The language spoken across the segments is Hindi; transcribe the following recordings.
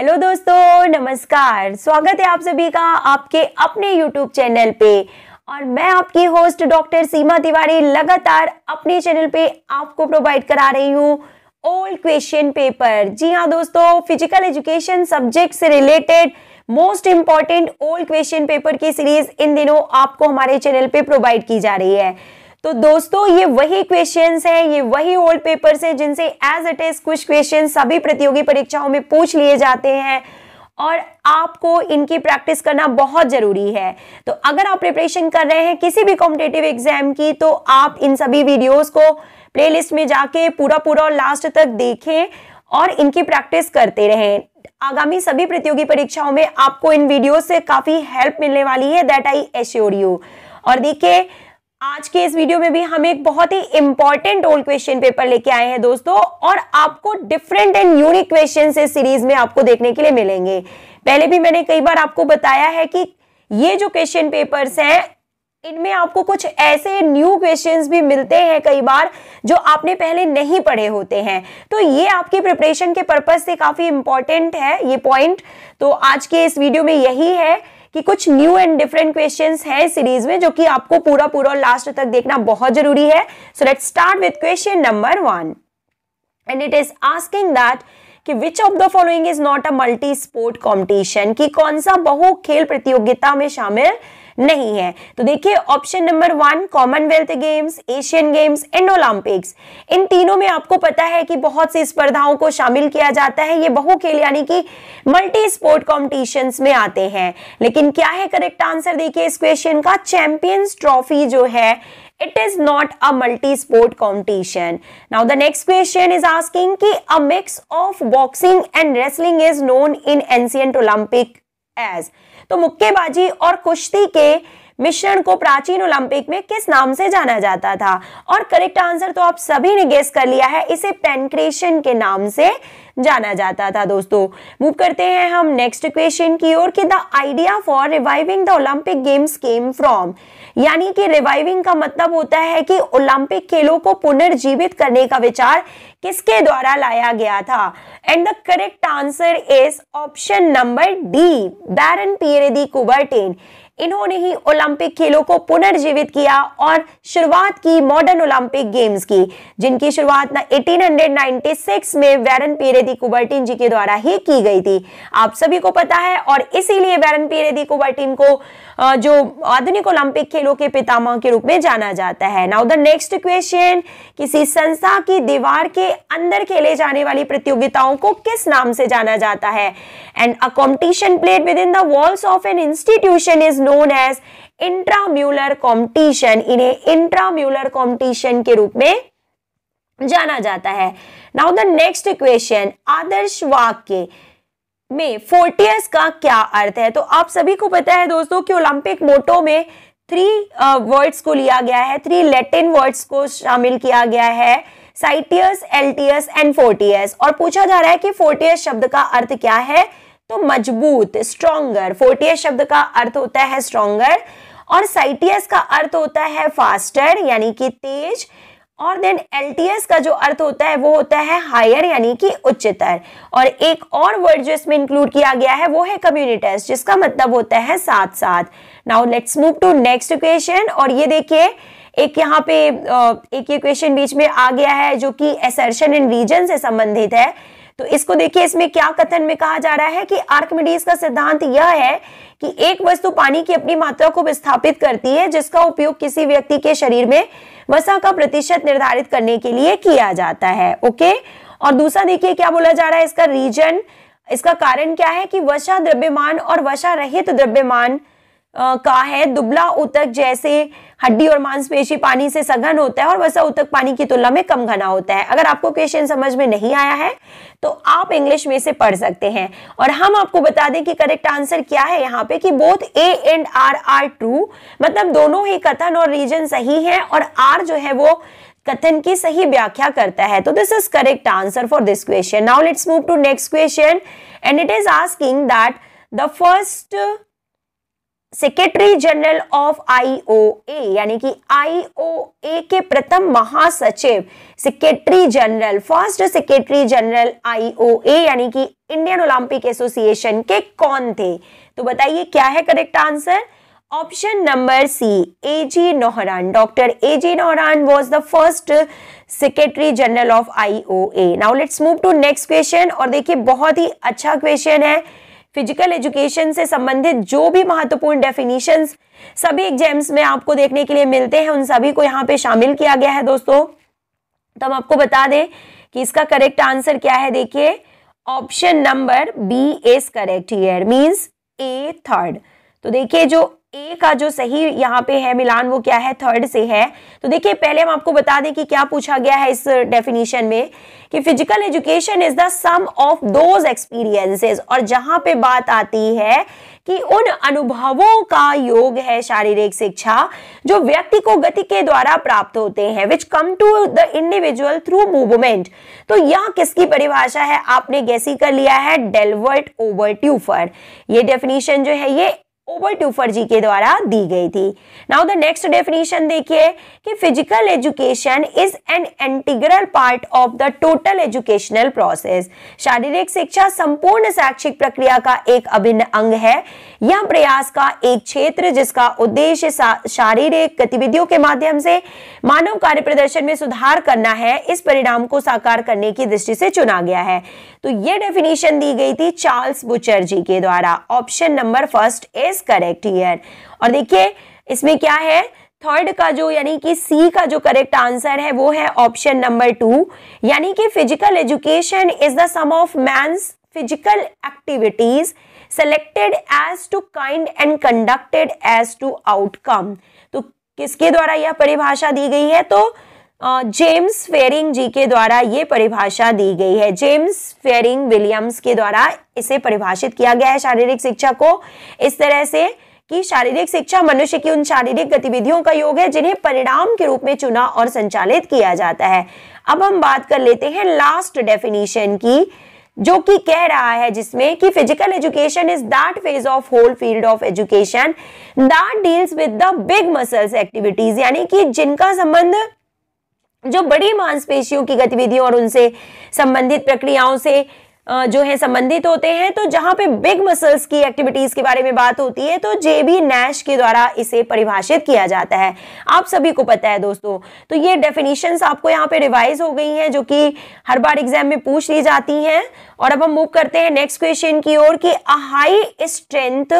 हेलो दोस्तों, नमस्कार। स्वागत है आप सभी का आपके अपने यूट्यूब चैनल पे। और मैं आपकी होस्ट डॉक्टर सीमा तिवारी लगातार अपने चैनल पे आपको प्रोवाइड करा रही हूँ ओल्ड क्वेश्चन पेपर जी हाँ दोस्तों फ़िज़िकल एजुकेशन सब्जेक्ट से related most important old question paper की सीरीज़ इन दिनों आपको हमारे चैनल पे प्रोवाइड की जा रही है। तो दोस्तों, ये वही क्वेश्चन हैं, ये वही ओल्ड पेपर्स हैं जिनसे एज इट इज़ कुछ क्वेश्चन सभी प्रतियोगी परीक्षाओं में पूछ लिए जाते हैं और आपको इनकी प्रैक्टिस करना बहुत ज़रूरी है। तो अगर आप प्रिपरेशन कर रहे हैं किसी भी कॉम्पिटेटिव एग्ज़ाम की तो आप इन सभी वीडियोस को प्लेलिस्ट में जाके पूरा पूरा लास्ट तक देखें और इनकी प्रैक्टिस करते रहें। आगामी सभी प्रतियोगी परीक्षाओं में आपको इन वीडियो से काफ़ी हेल्प मिलने वाली है दैट आई एश्योर यू और देखिए आज के इस वीडियो में भी हम एक बहुत ही इंपॉर्टेंट ओल्ड क्वेश्चन पेपर लेके आए हैं दोस्तों, और आपको डिफरेंट एंड यूनिक क्वेश्चन इस सीरीज़ में आपको देखने के लिए मिलेंगे। पहले भी मैंने कई बार आपको बताया है कि ये जो क्वेश्चन पेपर्स हैं, इनमें आपको कुछ ऐसे न्यू क्वेश्चंस भी मिलते हैं कई बार, जो आपने पहले नहीं पढ़े होते हैं। तो ये आपकी प्रिपरेशन के पर्पज से काफ़ी इंपॉर्टेंट है ये पॉइंट तो आज के इस वीडियो में यही है। कि कुछ न्यू एंड डिफरेंट क्वेश्चन है सीरीज़ में, जो कि आपको पूरा पूरा लास्ट तक देखना बहुत ज़रूरी है। So let start with question number one and it is asking that कि which of the following is not a multi sport competition की कौन सा बहु खेल प्रतियोगिता में शामिल नहीं है। तो देखिए option number one Commonwealth Games Asian Games and Olympics इन तीनों में आपको पता है कि बहुत सी स्पर्धाओं को शामिल किया जाता है। ये बहु खेल, यानी कि मल्टी स्पोर्ट कॉम्पिटिशन में आते हैं। लेकिन क्या है करेक्ट आंसर देखिए, इस क्वेश्चन का चैंपियंस ट्रॉफी जो है, it is not a multi-sport competition. Now, the next question is asking कि a mix of boxing and wrestling is known in ancient Olympic as. तो मुक्केबाजी और कुश्ती के मिश्रण को प्राचीन ओलंपिक में किस नाम से जाना जाता था? और करेक्ट आंसर तो आप सभी ने गेस कर लिया है, इसे पेनक्रेशन के नाम से जाना जाता था दोस्तों। मूव करते हैं हम नेक्स्ट क्वेश्चन की ओर कि the idea for reviving the Olympic Games came from यानी कि रिवाइविंग का मतलब होता है कि ओलंपिक खेलों को पुनर्जीवित करने का विचार किसके द्वारा लाया गया था? And the correct answer is option number D Baron Pierre de Coubertin इन्होंने ही ओलंपिक खेलों को पुनर्जीवित किया और शुरुआत की मॉडर्न ओलंपिक गेम्स की, जिनकी शुरुआत ना 1896 में वैरन पेरेदी कुबर्टिन जी के द्वारा ही की गई थी। आप सभी को पता है और इसीलिए वैरन पेरेदी कुबर्टिन को जो आधुनिक ओलंपिक खेलों के पितामह के रूप में जाना जाता है। नाउ द नेक्स्ट क्वेश्चन किसी संस्था की दीवार के अंदर खेले जाने वाली प्रतियोगिताओं को किस नाम से जाना जाता है? And a competition played within the walls of an institution is known as intramural competition इन्हें इंट्राम्यूलर कॉम्पिटिशन के रूप में जाना जाता है। नाउ द नेक्स्ट क्वेश्चन आदर्श वाक्य में फोर्टियस का क्या अर्थ है? तो आप सभी को पता है दोस्तों कि ओलंपिक मोटो में थ्री वर्ड्स uh, को लिया गया है थ्री लेटिन वर्ड्स को शामिल किया गया है साइटियस एल्टियस एंड फोर्टियस और पूछा जा रहा है कि फोर्टियस शब्द का अर्थ क्या है? तो मज़बूत स्ट्रोंगर फोर्टियस शब्द का अर्थ होता है स्ट्रोंगर और साइटियस का अर्थ होता है फास्टर यानी कि तेज और देन एलटीएस का जो अर्थ होता है, वो होता है हायर यानी कि उच्चतर। और एक और वर्ड जो इसमें इंक्लूड किया गया है, वो है कम्युनिटेस्ट जिसका मतलब होता है साथ साथ now let's move to next equation और ये देखिए, एक यहाँ पे एक ये क्वेश्चन बीच में आ गया है जो कि एसर्शन इन रीजन से संबंधित है। तो इसको देखिए, इसमें क्या कथन में कहा जा रहा है कि आर्कमिडीज का सिद्धांत यह है कि एक वस्तु पानी की अपनी मात्रा को विस्थापित करती है, जिसका उपयोग किसी व्यक्ति के शरीर में वसा का प्रतिशत निर्धारित करने के लिए किया जाता है। ओके? और दूसरा देखिए, क्या बोला जा रहा है इसका रीजन? इसका कारण क्या है कि वसा द्रव्यमान और वशा रहित द्रव्यमान का है। दुबला उतक जैसे हड्डी और मांसपेशी पानी से सघन होता है और वसा उतक पानी की तुलना में कम घना होता है। अगर आपको क्वेश्चन समझ में नहीं आया है तो आप इंग्लिश में से पढ़ सकते हैं। और हम आपको बता दें कि करेक्ट आंसर क्या है यहाँ पे, कि both A and R are true मतलब दोनों ही कथन और रीजन सही है और आर जो है वो कथन की सही व्याख्या करता है। तो this is correct answer for this question now let's move to next question and it is asking that the first secretary general of IOA यानी कि आईओए के प्रथम महासचिव secretary general first secretary general IOA यानी कि इंडियन ओलंपिक एसोसिएशन के कौन थे? तो बताइए क्या है correct answer option number C A G Noehren doctor A G Noehren was the first secretary general of IOA now let's move to next question और देखिए बहुत ही अच्छा क्वेश्चन है। फ़िज़िकल एजुकेशन से संबंधित जो भी महत्वपूर्ण डेफिनेशन सभी एग्ज़ाम्स में आपको देखने के लिए मिलते हैं। उन सभी को यहाँ पे शामिल किया गया है दोस्तों। तो हम आपको बता दें कि इसका करेक्ट आंसर क्या है, देखिए। Option number B is correct here means a third तो देखिए जो ए का जो सही यहाँ पे है मिलान, वो क्या है? थर्ड से है। तो देखिए, पहले हम आपको बता दें कि क्या पूछा गया है इस डेफिनेशन में कि physical education is the sum of those experiences और जहाँ पे बात आती है कि उन अनुभवों का योग है शारीरिक शिक्षा, जो व्यक्ति को गति के द्वारा प्राप्त होते हैं which come to the individual through movement तो यह किसकी परिभाषा है? आपने गैसी कर लिया है डेलवर्ट ओवर ट्यूफर ये डेफिनेशन जो है, ये ओवर टूफर जी के द्वारा दी गई थी। नाउ द नेक्स्ट डेफिनेशन देखिए कि physical education is an integral part of the total educational process शारीरिक शिक्षा संपूर्ण शैक्षिक प्रक्रिया का एक अभिन्न अंग है। यह प्रयास का एक क्षेत्र जिसका उद्देश्य शारीरिक गतिविधियों के माध्यम से मानव कार्य प्रदर्शन में सुधार करना है, इस परिणाम को साकार करने की दृष्टि से चुना गया है। तो यह डेफिनेशन दी गई थी चार्ल्स बुचर जी के द्वारा। Option number first is correct here और देखिए, इसमें क्या है? थर्ड का जो, यानी कि सी का जो करेक्ट आंसर है, वो है ऑप्शन नंबर टू यानी कि physical education is the sum of man's physical activities selected as to kind and conducted as to outcome तो किसके द्वारा यह परिभाषा दी गई है? तो जेम्स फेरिंग जी के द्वारा ये परिभाषा दी गई है। जेम्स फेरिंग विलियम्स के द्वारा इसे परिभाषित किया गया है शारीरिक शिक्षा को। इस तरह से कि शारीरिक शिक्षा मनुष्य की उन शारीरिक गतिविधियों का योग है, जिन्हें परिणाम के रूप में चुना और संचालित किया जाता है। अब हम बात कर लेते हैं लास्ट डेफिनेशन की। जो कि कह रहा है जिसमें कि physical education is that phase of whole field of education that deals with the big muscles activities यानी कि जिनका संबंध जो बड़ी मांसपेशियों की गतिविधियों और उनसे संबंधित प्रक्रियाओं से जो है संबंधित होते हैं तो जहाँ पे बिग मसल्स की एक्टिविटीज़ के बारे में बात होती है तो जेबी नैश के द्वारा इसे परिभाषित किया जाता है। आप सभी को पता है दोस्तों तो ये डेफिनेशन आपको यहाँ पे रिवाइज हो गई हैं, जो कि हर बार एग्ज़ाम में पूछ ली जाती हैं। और अब हम मूव करते हैं नेक्स्ट क्वेश्चन की ओर कि a high strength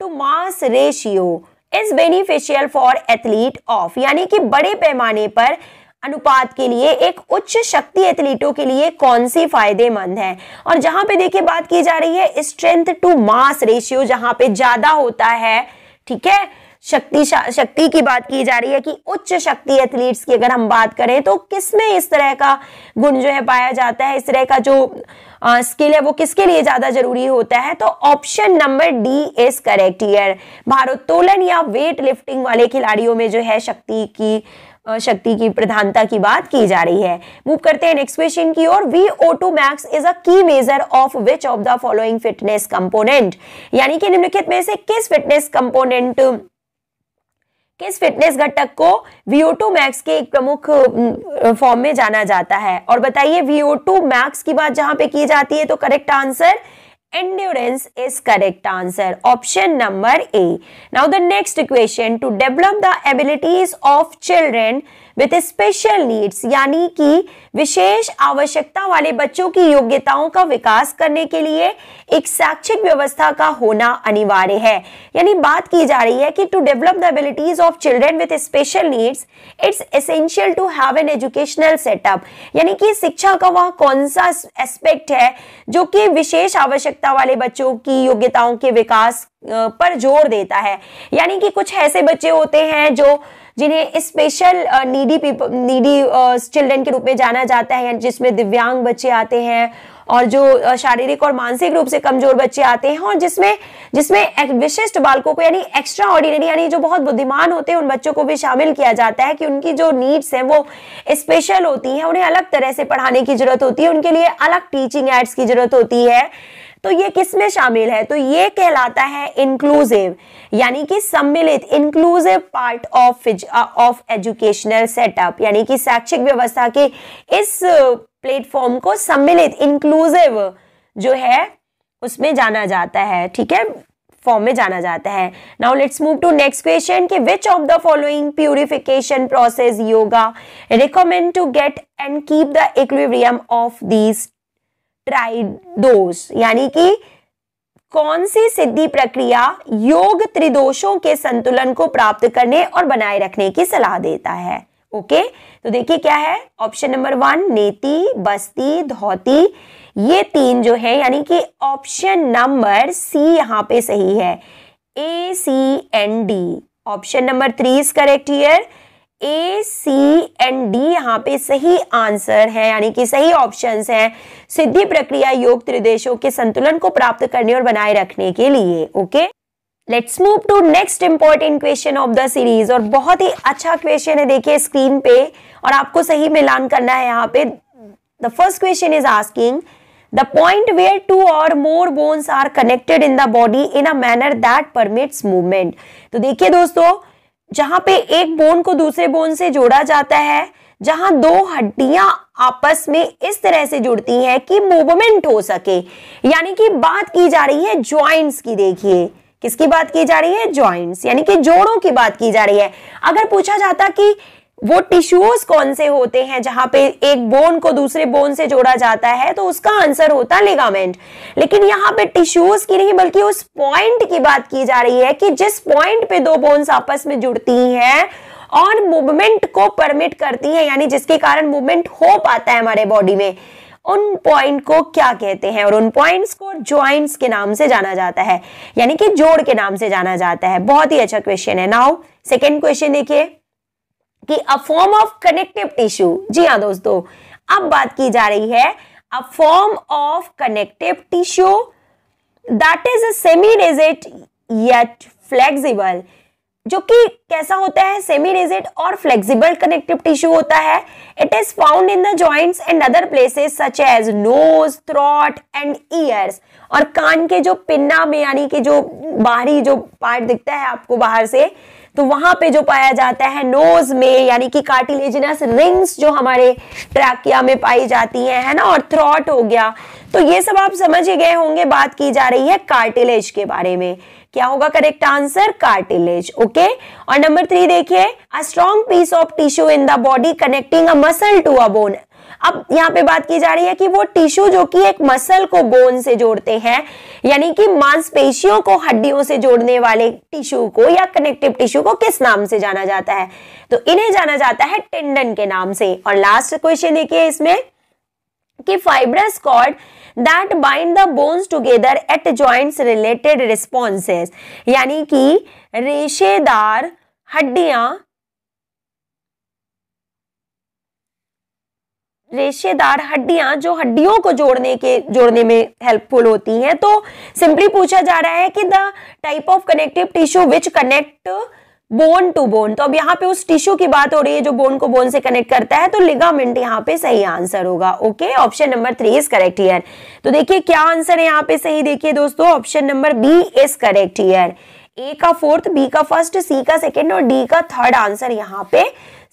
to mass ratio is beneficial for athlete of यानी कि बड़े पैमाने पर अनुपात के लिए एक उच्च शक्ति एथलीटों के लिए कौन सी फ़ायदेमंद है? और जहाँ पे देखिए बात की जा रही है स्ट्रेंथ टू मास रेशियो जहाँ पे ज़्यादा होता है ठीक है? शक्ति शक्ति की बात की जा रही है कि उच्च शक्ति एथलीट्स की अगर हम बात करें तो किसमें इस तरह का गुण जो है पाया जाता है इस तरह का जो आ, स्किल है वो किसके लिए ज़्यादा ज़रूरी होता है? तो option number D is correct here भारोत्तोलन या वेट लिफ्टिंग वाले खिलाड़ियों में जो है शक्ति की शक्ति की, प्रधानता की बात की जा रही है। मूव करते हैं नेक्स्ट क्वेश्चन की ओर। V O two max is a key measure of which of the following fitness component यानी कि निम्नलिखित में से किस फिटनेस कंपोनेंट किस फिटनेस घटक को VO2 मैक्स के एक प्रमुख फॉर्म में जाना जाता है? और बताइए VO2 मैक्स की बात जहाँ पे की जाती है तो correct answer endurance is correct answer. Option number a. Now the next equation to develop the abilities of children with special needs यानी कि विशेष आवश्यकता वाले बच्चों की योग्यताओं का विकास करने के लिए एक शैक्षिक व्यवस्था का होना अनिवार्य है। यानी बात की जा रही है कि to develop the abilities of children with special needs it's essential to have an educational setup यानी कि शिक्षा का वह कौन सा एस्पेक्ट है जो कि विशेष आवश्यकता वाले बच्चों की योग्यताओं के विकास पर ज़ोर देता है। यानी कि कुछ ऐसे बच्चे होते हैं जो जिन्हें special needy people needy children के रूप में जाना जाता है जिसमें दिव्यांग बच्चे आते हैं और जो शारीरिक और मानसिक रूप से कमज़ोर बच्चे आते हैं और जिसमें जिसमें विशिष्ट बालकों को, यानी एक्स्ट्रा ऑर्डिनरी यानी जो बहुत बुद्धिमान होते हैं, उन बच्चों को भी शामिल किया जाता है कि उनकी जो नीड्स हैं वो स्पेशल होती हैं, उन्हें अलग तरह से पढ़ाने की ज़रूरत होती है, उनके लिए अलग टीचिंग एड्स की ज़रूरत होती है। तो ये किसमें शामिल है? तो ये कहलाता है इंक्लूसिव यानी कि सम्मिलित inclusive part of of educational setup यानी कि शैक्षिक व्यवस्था के इस प्लेटफॉर्म को सम्मिलित इंक्लूसिव जो है, उसमें जाना जाता है, ठीक है? फॉर्म में जाना जाता है। Now let's move to next question कि which of the following purification process yoga recommend to get and keep the equilibrium of these tridoshas यानी कि कौन सी सिद्धि प्रक्रिया योग त्रिदोषों के संतुलन को प्राप्त करने और बनाए रखने की सलाह देता है। ओके? तो देखिए क्या है? ऑप्शन नंबर वन नेति, बस्ती, धोती, ये तीन जो है, यानी कि ऑप्शन नंबर सी यहाँ पे सही है। A C and D option number three is correct here A C and D यहाँ पे सही आंसर है, यानी कि सही ऑप्शंस हैं सिद्धि प्रक्रिया योग त्रिदेशों के संतुलन को प्राप्त करने और बनाए रखने के लिए okay let's move to next important question of the series और बहुत ही अच्छा क्वेश्चन है, देखिए स्क्रीन पे और आपको सही मिलान करना है यहाँ पे। The first question is asking the point where two or more bones are connected in the body in a manner that permits movement. तो देखिए दोस्तों जहाँ पे एक बोन को दूसरे बोन से जोड़ा जाता है, जहाँ दो हड्डियाँ आपस में इस तरह से जुड़ती हैं कि मूवमेंट हो सके। यानी कि बात की जा रही है ज्वाइंट्स की, देखिए। किसकी बात की जा रही है? ज्वाइंट्स यानी कि जोड़ों की बात की जा रही है। अगर पूछा जाता कि वो टिश्यूज कौन से होते हैं जहाँ पे एक बोन को दूसरे बोन से जोड़ा जाता है तो उसका आंसर होता है लिगामेंट लेकिन यहाँ पे टिश्यूज की नहीं, बल्कि उस पॉइंट की बात की जा रही है कि जिस पॉइंट पे दो बोन्स आपस में जुड़ती हैं और मूवमेंट को परमिट करती है, यानी जिसके कारण मूवमेंट हो पाता है हमारे बॉडी में, उन पॉइंट को क्या कहते हैं? और उन पॉइंट्स को ज्वाइंट्स के नाम से जाना जाता है, यानी कि जोड़ के नाम से जाना जाता है। बहुत ही अच्छा क्वेश्चन है। नाउ सेकेंड क्वेश्चन देखिए। कि a form of connective tissue जी हाँ दोस्तों, अब बात की जा रही है a form of connective tissue that is semi rigid yet flexible जो कि कैसा होता है सेमी रेजिट और फ्लेक्सिबल कनेक्टिव टिश्यू होता है it is found in the joints and other places such as nose throat and ears और कान के जो पिन्ना में, यानी कि जो बाहरी जो पार्ट दिखता है आपको बाहर से तो वहाँ पे जो पाया जाता है नोज़ में, यानी कि कार्टिलेजिनस रिंग्स जो हमारे ट्रैकिया में पाई जाती हैं, है ना? और थ्रॉट हो गया। तो ये सब आप समझ ही गए होंगे, बात की जा रही है कार्टिलेज के बारे में। क्या होगा करेक्ट आंसर कार्टिलेज ओके और नंबर थ्री देखिए a strong piece of tissue in the body connecting a muscle to a bone अब यहाँ पे बात की जा रही है कि वो टिश्यू जो कि एक मसल को बोन से जोड़ते हैं, यानी कि मांसपेशियों को हड्डियों से जोड़ने वाले टिश्यू को या कनेक्टिव टिश्यू को किस नाम से जाना जाता है? तो इन्हें जाना जाता है टेंडन के नाम से। और लास्ट क्वेश्चन देखिए इसमें कि fibrous cord that bind the bones together at joints related responses यानी कि रेशेदार हड्डियाँ रेशेदार हड्डियाँ जो हड्डियों को जोड़ने के, जोड़ने में हेल्पफुल होती हैं। तो सिंपली पूछा जा रहा है कि the type of connective tissue which connect bone to bone तो अब यहाँ पे उस टिश्यू की बात हो रही है जो बोन को बोन से कनेक्ट करता है तो लिगामेंट यहाँ पे सही आंसर होगा। Okay option number three is correct here तो देखिए क्या आंसर है यहाँ पे सही? देखिए दोस्तों option number B is correct here A का फोर्थ बी का फ़र्स्ट सी का सेकेंड और डी का थर्ड आंसर यहाँ पे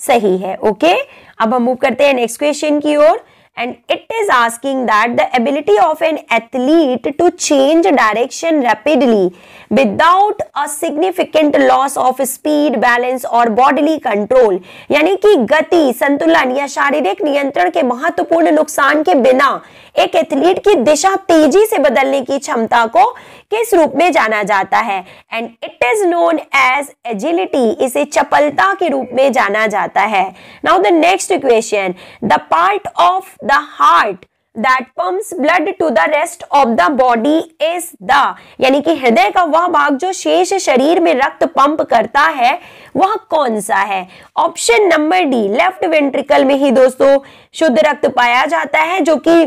सही है ओके अब हम मूव करते हैं नेक्स्ट क्वेश्चन की ओर and it is asking that the ability of an athlete to change direction rapidly without a significant loss of speed balance और बॉडीली कंट्रोल यानी कि गति, संतुलन या शारीरिक नियंत्रण के महत्वपूर्ण नुकसान के बिना एक एथलीट की दिशा तेज़ी से बदलने की क्षमता को किस रूप में जाना जाता है? And it is known as agility इसे चपलता के रूप में जाना जाता है। Now the next equation the part of the heart that pumps blood to the rest of the body is the यानी कि हृदय का वह भाग जो शेष शरीर में रक्त पंप करता है, वह कौन सा है? Option number D left ventricle में ही दोस्तों शुद्ध रक्त पाया जाता है, जो कि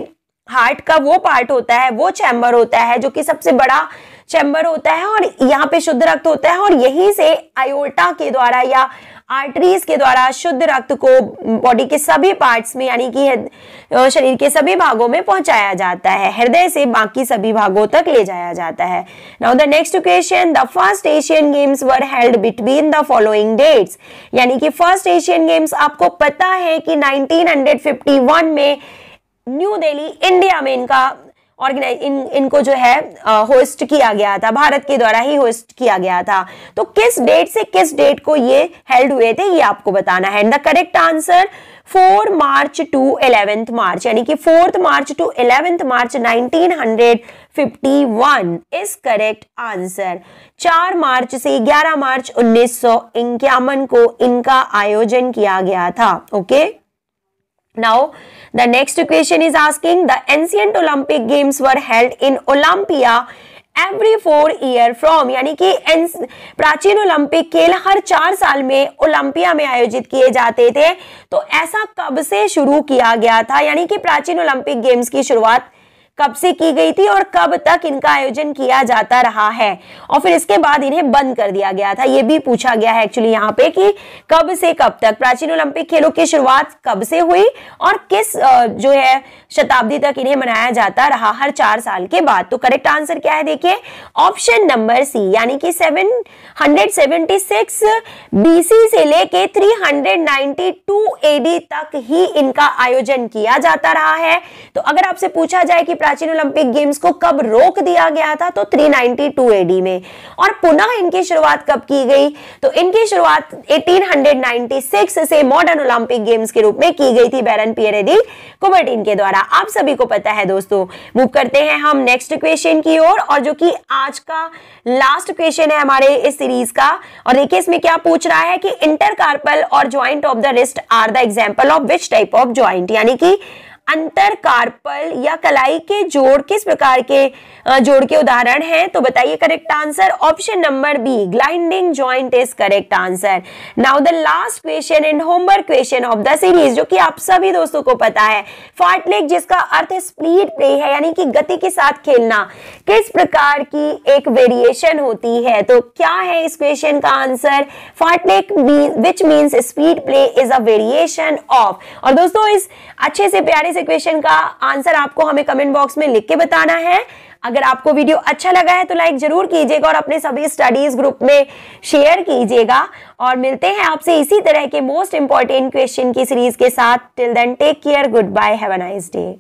हार्ट का वो पार्ट होता है, वो चैम्बर होता है, जो कि सबसे बड़ा चैम्बर होता है और यहाँ पे शुद्ध रक्त होता है और यहीं से आयोटा के द्वारा या आर्टरीज के द्वारा शुद्ध रक्त को बॉडी के सभी पार्ट्स में, यानी कि शरीर के सभी भागों में पहुँचाया जाता है। हृदय से बाकी सभी भागों तक ले जाया जाता है। Now the next question the first Asian Games were held between the following dates यानी कि फ़र्स्ट एशियन गेम्स आपको पता है कि 1951 में न्यू दिल्ली, इंडिया में इनका ऑर्गेनाइज इन, इनको जो है होस्ट किया गया था, भारत के द्वारा ही होस्ट किया गया था। तो किस डेट से किस डेट को ये हेल्ड हुए थे, ये आपको बताना है। The correct answer four March to 11th March यानी कि fourth March to 11th March 1951 is correct answer चार मार्च से 11 मार्च उन्नीस सौ इक्यावन को इनका आयोजन किया गया था okay okay? Now, the next question is asking the ancient Olympic Games were held in Olympia every four year from यानी कि प्राचीन ओलंपिक खेल हर चार साल में ओलंपिया में आयोजित किए जाते थे। तो ऐसा कब से शुरू किया गया था? यानी कि प्राचीन ओलंपिक गेम्स की शुरुआत कब से की गई थी और कब तक इनका आयोजन किया जाता रहा है? और फिर इसके बाद इन्हें बंद कर दिया गया था। ये भी पूछा गया है एक्चुअली यहाँ पे कि कब से कब तक? प्राचीन ओलंपिक खेलों की शुरुआत कब से हुई और किस जो है शताब्दी तक इन्हें मनाया जाता रहा हर चार साल के बाद? तो करेक्ट आंसर क्या है देखिए? ऑप्शन नंबर सी यानी कि seven hundred seventy six BC से लेके three hundred ninety two AD तक ही इनका आयोजन किया जाता रहा है। तो अगर आपसे पूछा जाए कि प्राचीन ओलंपिक गेम्स को कब रोक दिया गया था? तो 392 एडी में। और पुनः इनकी शुरुआत कब की गई? तो इनकी शुरुआत 1896 से मॉडर्न ओलंपिक गेम्स के रूप में की गई थी बैरन पियरेडी कुबर्टिन के द्वारा। आप सभी को पता है दोस्तों मूव करते हैं हम नेक्स्ट क्वेश्चन की ओर। और, और जो कि आज का लास्ट क्वेश्चन है हमारे इस सीरीज़ का। और देखिए इसमें क्या पूछ रहा है कि इंटरकार्पल और joint of the wrist are the example of which type of joint यानी कि अंतर कार्पल या कलाई के जोड़ किस प्रकार के जोड़ के उदाहरण है तो बताइए correct answer option number B gliding joint is correct answer now the last question and homework question of the series जो कि आप सभी दोस्तों को पता है फाटलेग जिसका अर्थ स्पीड प्ले है, यानी कि गति के साथ खेलना, किस प्रकार की एक वेरिएशन होती है? तो क्या है इस क्वेश्चन का answer fartlek which means speed play is a variation of और दोस्तों इस अच्छे से प्यारे से क्वेश्चन का आंसर आपको हमें कमेंट बॉक्स में लिख के बताना है। अगर आपको वीडियो अच्छा लगा है तो लाइक ज़रूर कीजिएगा और अपने सभी स्टडीज़ ग्रुप में शेयर कीजिएगा। और मिलते हैं आपसे इसी तरह के मोस्ट इंपॉर्टेंट क्वेश्चन की सीरीज़ के साथ। Till then take care good bye have a nice day